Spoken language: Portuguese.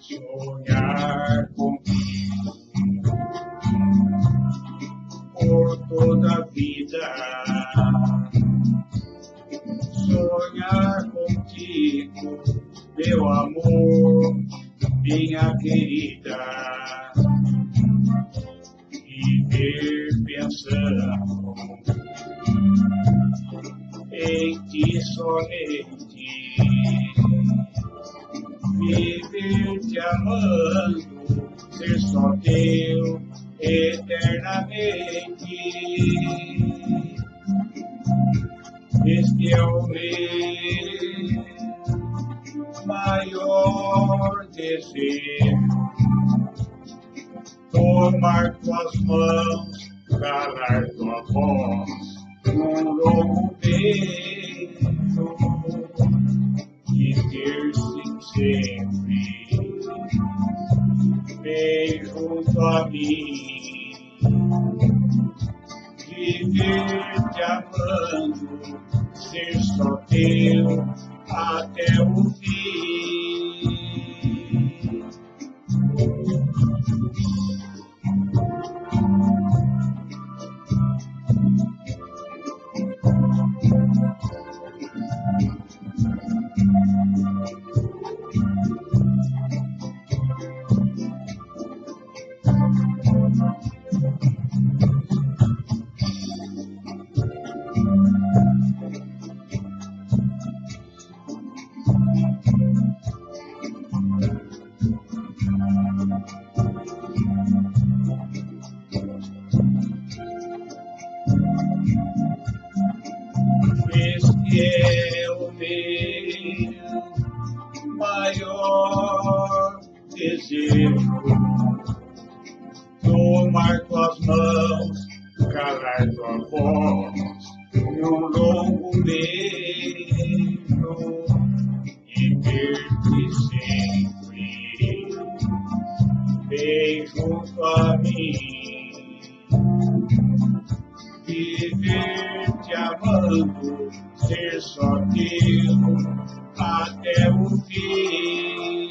Sonhar contigo por toda a vida. Sonhar contigo, meu amor, minha querida. Viver pensando em ti somente. Viver te amando, ser só teu eternamente. Este é o meu maior desejo. Tomar tuas mãos, calar tua voz, um longo beijo e ter-se sempre bem junto a mim. Viver te amando, ser só teu até o fim. É o meu maior desejo. Tomar tuas mãos, calar tua voz, num longo beijo e ter-te sempre bem junto a mim viver te amando, seja teu até o fim.